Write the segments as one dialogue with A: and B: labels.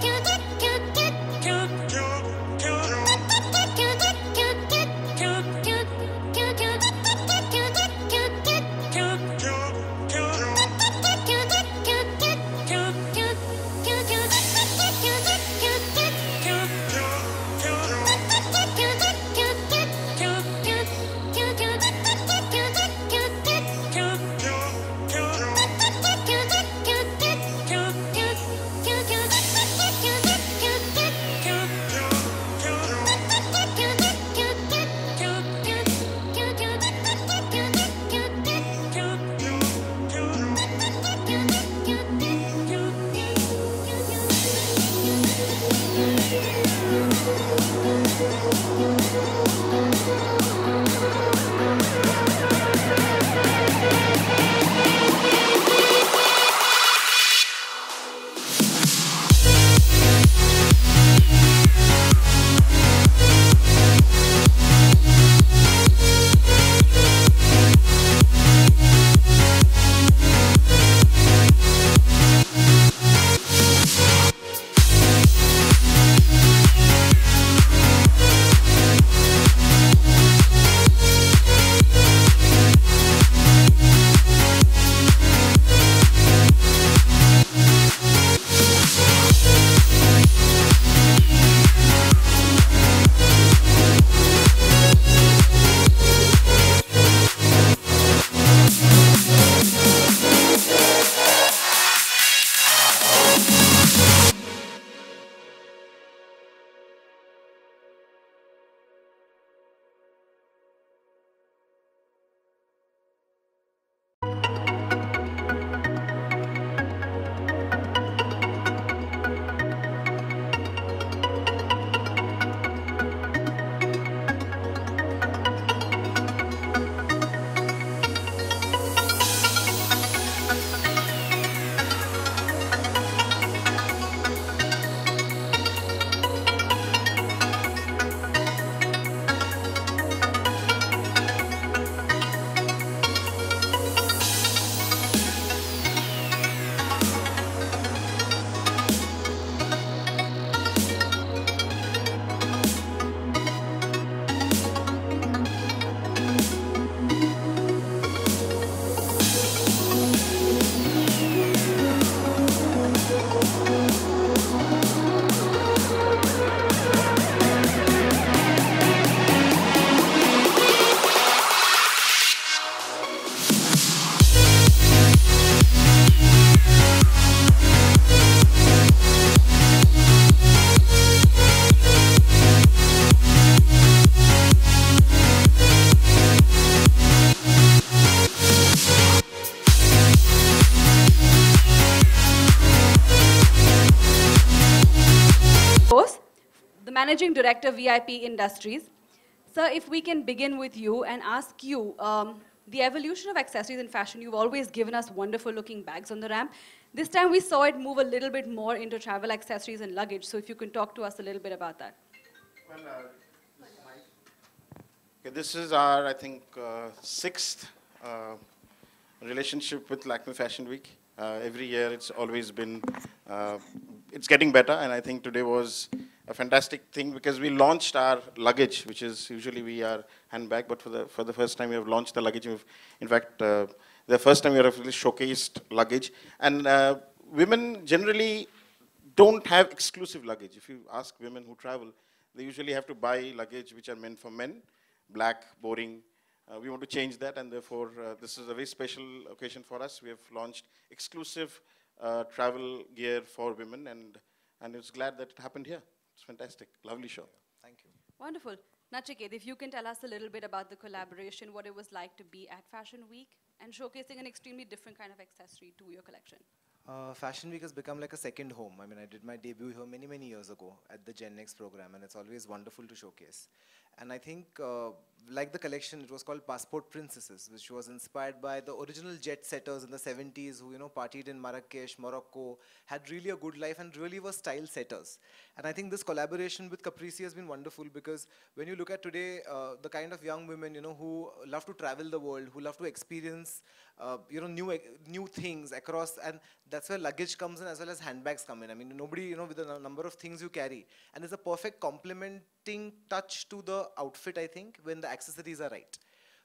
A: キュキュキュ Managing Director, VIP Industries. Sir, if we can begin with you and ask you, um, the evolution of accessories in fashion, you've always given us wonderful looking bags on the ramp. This time we saw it move a little bit more into travel accessories and luggage. So if you can talk to us a little bit about that.
B: Well, uh, okay, this is our, I think, uh, sixth uh, relationship with Lakme Fashion Week. Uh, every year it's always been, uh, it's getting better and I think today was a fantastic thing because we launched our luggage, which is usually we are handbag, but for the, for the first time we have launched the luggage. We've, in fact, uh, the first time we have really showcased luggage. And uh, women generally don't have exclusive luggage. If you ask women who travel, they usually have to buy luggage which are meant for men, black, boring, uh, we want to change that, and therefore, uh, this is a very special occasion for us. We have launched exclusive uh, travel gear for women, and, and it's glad that it happened here. It's fantastic. Lovely show.
C: Thank you.
A: Wonderful. Nachiket, if you can tell us a little bit about the collaboration, what it was like to be at Fashion Week and showcasing an extremely different kind of accessory to your collection.
C: Uh, Fashion Week has become like a second home. I mean, I did my debut here many, many years ago at the Gen Next program, and it's always wonderful to showcase. And I think, uh, like the collection, it was called Passport Princesses, which was inspired by the original jet setters in the 70s who, you know, partied in Marrakesh, Morocco, had really a good life and really were style setters. And I think this collaboration with Caprese has been wonderful because when you look at today, uh, the kind of young women, you know, who love to travel the world, who love to experience, uh, you know, new new things across, and that's where luggage comes in as well as handbags come in. I mean, nobody, you know, with the number of things you carry, and it's a perfect complementing touch to the outfit, I think, when the accessories are right.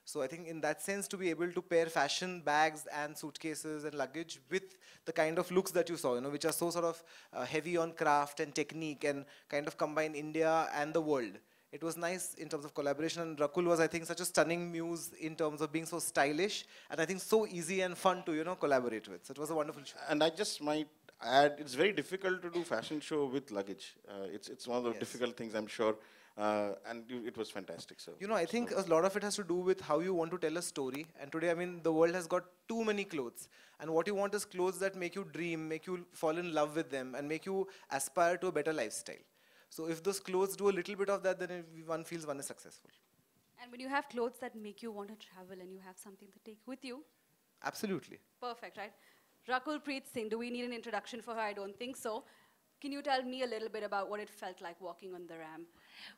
C: So I think in that sense, to be able to pair fashion bags and suitcases and luggage with the kind of looks that you saw, you know, which are so sort of uh, heavy on craft and technique and kind of combine India and the world. It was nice in terms of collaboration and Rakul was, I think, such a stunning muse in terms of being so stylish and I think so easy and fun to, you know, collaborate with. So it was a wonderful show.
B: And I just might add, it's very difficult to do fashion show with luggage. Uh, it's, it's one of the yes. difficult things, I'm sure. Uh, and it was fantastic. So
C: you know, I think so. a lot of it has to do with how you want to tell a story. And today, I mean, the world has got too many clothes, and what you want is clothes that make you dream, make you fall in love with them, and make you aspire to a better lifestyle. So if those clothes do a little bit of that, then one feels one is successful.
A: And when you have clothes that make you want to travel, and you have something to take with you.
C: Absolutely.
A: Perfect, right? Rakul Preet Singh, do we need an introduction for her? I don't think so. Can you tell me a little bit about what it felt like walking on the ramp?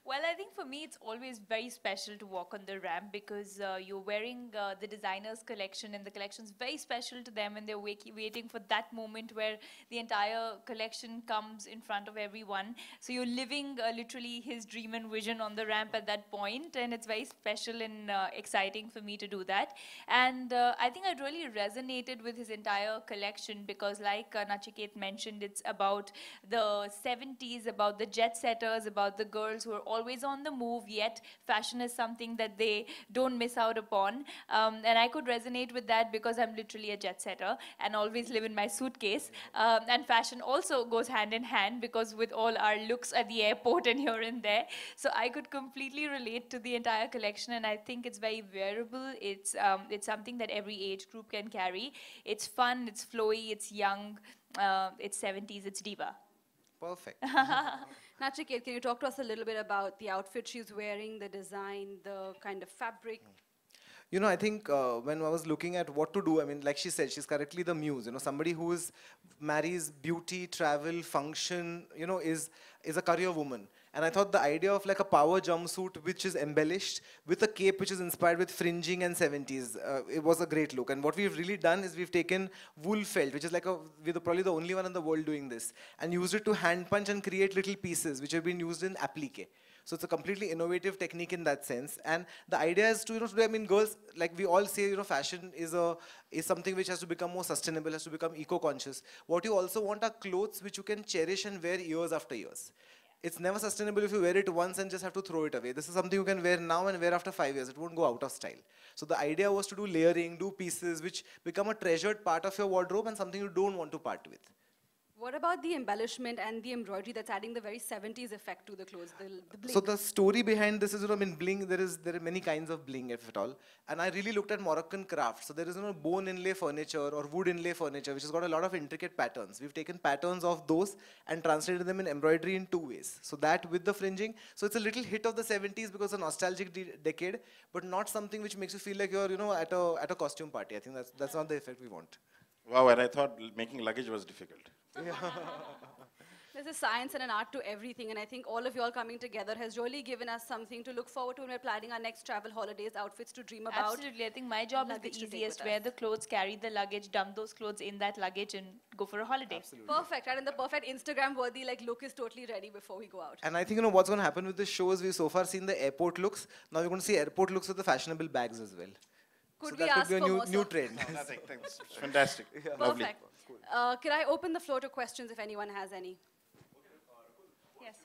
D: Well, I think for me, it's always very special to walk on the ramp because uh, you're wearing uh, the designer's collection, and the collection's very special to them, and they're waiting for that moment where the entire collection comes in front of everyone. So you're living uh, literally his dream and vision on the ramp at that point, and it's very special and uh, exciting for me to do that. And uh, I think I really resonated with his entire collection because, like uh, Nachiket mentioned, it's about the 70s, about the jet setters, about the girls who are always on the move, yet fashion is something that they don't miss out upon. Um, and I could resonate with that because I'm literally a jet setter and always live in my suitcase. Um, and fashion also goes hand in hand because with all our looks at the airport and here and there. So I could completely relate to the entire collection and I think it's very wearable. It's, um, it's something that every age group can carry. It's fun, it's flowy, it's young, uh, it's 70s, it's diva.
C: Perfect.
A: Nachiket, can you talk to us a little bit about the outfit she's wearing, the design, the kind of fabric?
C: You know, I think uh, when I was looking at what to do, I mean, like she said, she's correctly the muse. You know, somebody who is marries beauty, travel, function. You know, is is a career woman. And I thought the idea of like a power jumpsuit which is embellished with a cape which is inspired with fringing and 70s, uh, it was a great look. And what we've really done is we've taken wool felt, which is like a, we're probably the only one in the world doing this, and used it to hand punch and create little pieces which have been used in applique. So it's a completely innovative technique in that sense. And the idea is to, you know, today, I mean, girls, like we all say, you know, fashion is a is something which has to become more sustainable, has to become eco-conscious. What you also want are clothes which you can cherish and wear years after years it's never sustainable if you wear it once and just have to throw it away. This is something you can wear now and wear after five years. It won't go out of style. So the idea was to do layering, do pieces which become a treasured part of your wardrobe and something you don't want to part with.
A: What about the embellishment and the embroidery that's adding the very 70s effect to the clothes, the, the bling?
C: So the story behind this is, you know, I mean, bling. There is there are many kinds of bling, if at all. And I really looked at Moroccan craft. So there is, you know, bone inlay furniture or wood inlay furniture, which has got a lot of intricate patterns. We've taken patterns of those and translated them in embroidery in two ways. So that with the fringing. So it's a little hit of the 70s because it's a nostalgic de- decade, but not something which makes you feel like you're, you know, at a at a costume party. I think that's that's not the effect we want.
B: Wow, and I thought making luggage was difficult.
A: There's a science and an art to everything, and I think all of you all coming together has really given us something to look forward to when we're planning our next travel holidays, outfits to dream about.
D: Absolutely. I think my job is the easiest.
A: with
D: Wear the clothes, carry the luggage, dump those clothes in that luggage, and go for a holiday. Absolutely.
A: Perfect, right? And the perfect Instagram-worthy like look is totally ready before we go out.
C: And I think you know what's going to happen with this show is we've so far seen the airport looks. Now we're going to see airport looks with the fashionable bags as well.
A: Could
C: so
A: we
C: that
A: ask
C: could be a
A: for
C: new
A: more,
C: new
A: sir?
C: trend.
B: Nothing, thanks. It's fantastic. Lovely.
A: Perfect. Uh, can I open the floor to questions if anyone has any?
D: Yes.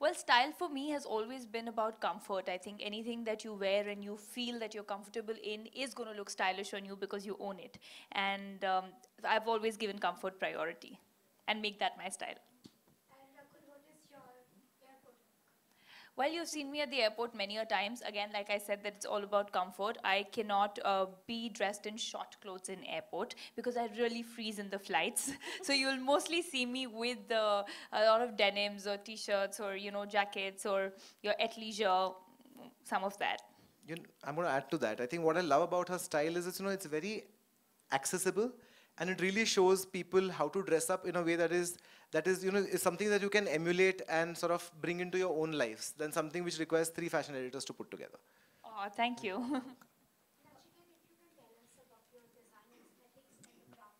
D: Well, style for me has always been about comfort. I think anything that you wear and you feel that you're comfortable in is going to look stylish on you because you own it. And um, I've always given comfort priority and make that my style.
E: And Rakul, what is your airport?
D: Well, you've seen me at the airport many a times. Again, like I said, that it's all about comfort. I cannot uh, be dressed in short clothes in airport because I really freeze in the flights. so you'll mostly see me with uh, a lot of denims or t-shirts or you know jackets or your athleisure, some of that.
C: You kn- I'm going to add to that. I think what I love about her style is it's you know it's very accessible, and it really shows people how to dress up in a way that is that is you know is something that you can emulate and sort of bring into your own lives. Than something which requires three fashion editors to put together.
D: Oh, thank you.
E: Nachiket, if you can tell us about your design aesthetics and craft.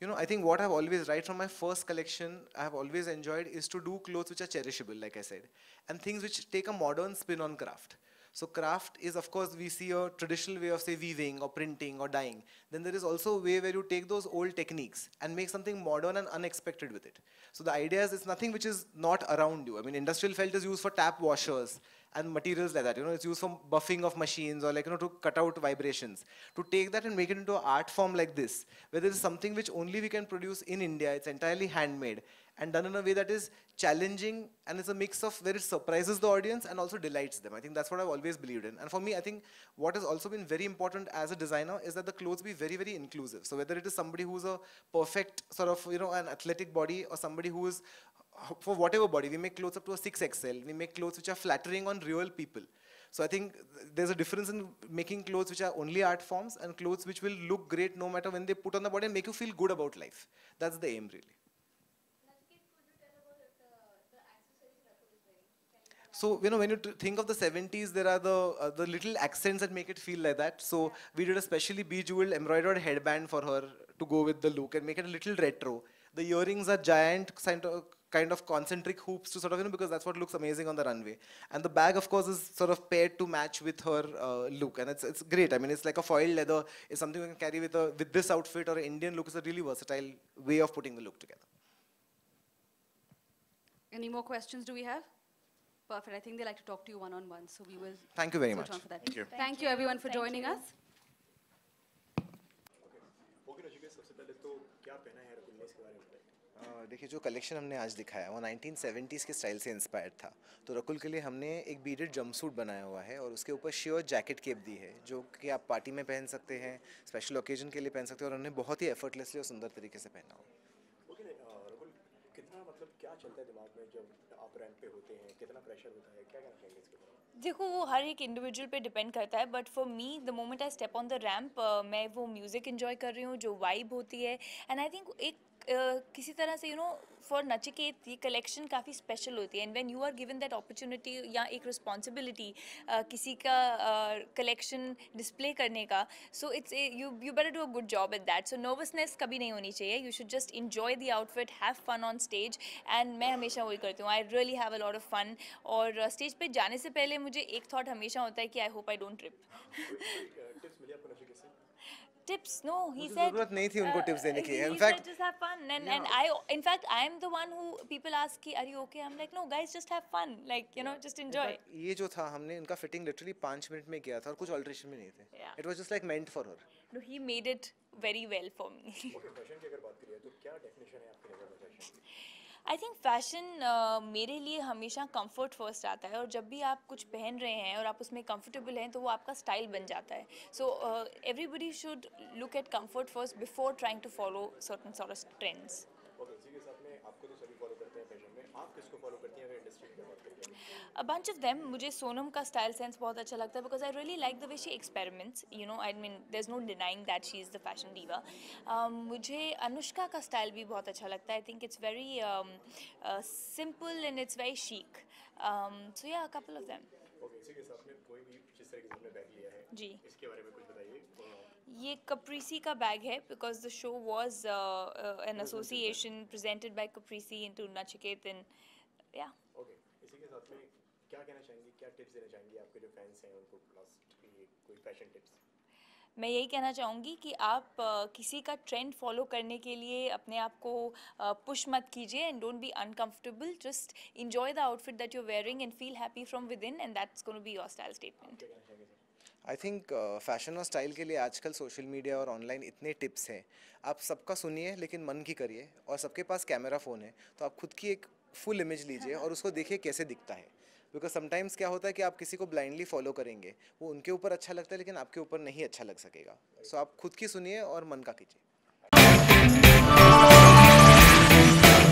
C: You know, I think what I've always, right from my first collection, I've always enjoyed is to do clothes which are cherishable, like I said, and things which take a modern spin on craft. So craft is, of course, we see a traditional way of say weaving or printing or dyeing. Then there is also a way where you take those old techniques and make something modern and unexpected with it. So the idea is it's nothing which is not around you. I mean, industrial felt is used for tap washers and materials like that. You know, it's used for buffing of machines or like, you know, to cut out vibrations. To take that and make it into an art form like this, where there is something which only we can produce in India, it's entirely handmade and done in a way that is challenging and it's a mix of where it surprises the audience and also delights them. I think that's what I've always believed in. And for me, I think what has also been very important as a designer is that the clothes be very, very inclusive. So whether it is somebody who's a perfect sort of, you know, an athletic body or somebody who is for whatever body, we make clothes up to a 6XL. We make clothes which are flattering on real people. So I think there's a difference in making clothes which are only art forms and clothes which will look great no matter when they put on the body and make you feel good about life. That's the aim, really. So you know when you think of the 70s, there are the uh, the little accents that make it feel like that. So we did a specially bejeweled embroidered headband for her to go with the look and make it a little retro. The earrings are giant kind of concentric hoops to sort of you know because that's what looks amazing on the runway. And the bag of course is sort of paired to match with her uh, look, and it's it's great. I mean it's like a foil leather. It's something you can carry with a with this outfit or Indian look. is a really versatile way of putting the look together.
A: Any more questions do we have? Perfect. I think they like to talk to you one-on-one, so we will
C: Thank you very much.
A: on for that.
B: Thank you.
A: Thank you everyone for
D: Thank
A: joining
D: you.
A: us.
C: देखिए जो collection हमने आज दिखाया वो 1970s के style से inspired था। तो रकुल के लिए हमने एक बीडेड जंपसूट बनाया हुआ है और उसके ऊपर श्योर जैकेट केप दी है जो कि आप पार्टी में पहन सकते हैं स्पेशल ओकेजन के लिए पहन सकते हैं और उन्हें बहुत ही एफर्टलेसली और सुंदर तरीके से पहना हुआ।
F: ओके नहीं, रकुल कितना मतलब क्या चलता है दिमाग में जब आप रैंप पे होते हैं? कितना प्रेशर होता है? क्या कहना चाहेंगे इसके बारे में
D: देखो वो हर एक इंडिविजुअल पे डिपेंड करता है but for me the moment I step on the ramp मैं वो म्यूज़िक इन्जॉय कर रही हूँ जो वाइब होती है। एंड आई थिंक एक किसी तरह से यू नो फॉर नचिकेत ये कलेक्शन काफ़ी स्पेशल होती है। And when you are given that opportunity या एक रिस्पॉन्सिबिलिटी किसी का कलेक्शन डिस्प्ले करने का so it's you you better do a good job at that so nervousness कभी नहीं होनी चाहिए। You should just enjoy the outfit have fun on stage and मैं हमेशा वही करती हूँ। I really have a lot of fun और स्टेज पर जाने से पहले मुझे एक थाट हमेशा होता है कि I hope I don't trip tips no he said
C: ज़रूरत नहीं थी उनको tips देने की। In fact-
D: said just have fun and and i in fact i am the one who people ask ki, are you okay i'm like no guys just have fun like you know just enjoy
C: ये जो था हमने इनका fitting literally पाँच minute में किया था और कुछ ऑल्ट्रेशन भी नहीं थे
D: Yeah.
C: It was just like meant for her
D: no he made it very well for me
F: okay fashion की अगर बात करिए तो क्या डेफिनेशन है आपकी नज़र में फ़ैशन की
D: आई थिंक फ़ैशन मेरे लिए हमेशा कंफर्ट फ़र्स्ट आता है और जब भी आप कुछ पहन रहे हैं और आप उसमें कंफर्टेबल हैं तो वो आपका स्टाइल बन जाता है। So everybody should look at comfort first before trying to follow certain sort trends a bunch of them mujhe sonam ka style sense bahut acha lagta hai because i really like the way she experiments you know i mean there's no denying that she is the fashion diva um, mujhe anushka ka style bhi bahut acha lagta hai i think it's very
F: um, uh, simple and it's very chic um, so yeah a couple of them
D: जी
F: इसके बारे में कुछ बताइए
D: ये कप्रीसी का bag है because the show was an association presented by Caprese into Nachiket and या
F: साथ में क्या कहना चाहेंगी? क्या टिप्स देना चाहेंगी आपके जो फैंस हैं उनको लास्ट कोई फ़ैशन टिप्स
D: मैं यही कहना चाहूँगी कि आप किसी का ट्रेंड फॉलो करने के लिए अपने आप को पुश मत कीजिए and don't be uncomfortable just enjoy the outfit that you wearing and feel happy from within and that's gonna be your style statement
C: I think fashion और स्टाइल के लिए आजकल सोशल मीडिया और ऑनलाइन इतने tips हैं। आप सबका सुनिए लेकिन मन की करिए और सबके पास कैमरा फ़ोन है तो आप खुद की एक फुल इमेज लीजिए और उसको देखिए कैसे दिखता है। बिकॉज़ समटाइम्स क्या होता है कि आप किसी को ब्लाइंडली फॉलो करेंगे वो उनके ऊपर अच्छा लगता है लेकिन आपके ऊपर नहीं अच्छा लग सकेगा। सो so आप खुद की सुनिए और मन का कीजिए।